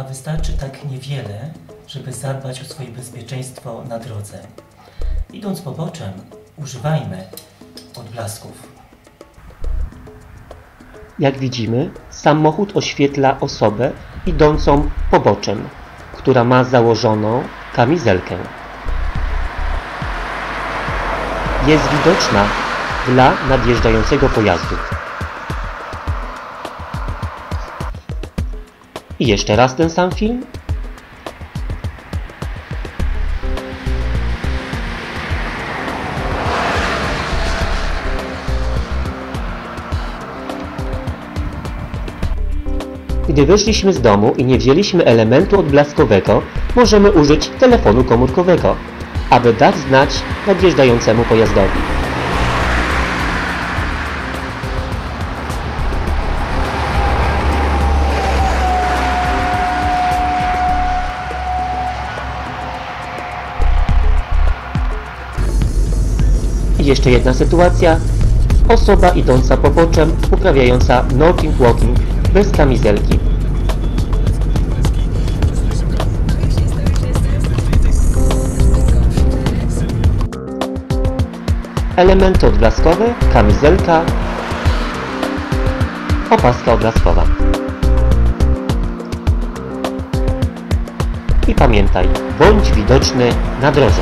a wystarczy tak niewiele, żeby zadbać o swoje bezpieczeństwo na drodze. Idąc poboczem, używajmy odblasków. Jak widzimy, samochód oświetla osobę idącą poboczem, która ma założoną kamizelkę. Jest widoczna dla nadjeżdżającego pojazdu. I jeszcze raz ten sam film. Gdy wyszliśmy z domu i nie wzięliśmy elementu odblaskowego, możemy użyć telefonu komórkowego, aby dać znać nadjeżdżającemu pojazdowi. I jeszcze jedna sytuacja. Osoba idąca poboczem, uprawiająca Nordic Walking bez kamizelki. Elementy odblaskowe, kamizelka, opaska odblaskowa. I pamiętaj, bądź widoczny na drodze.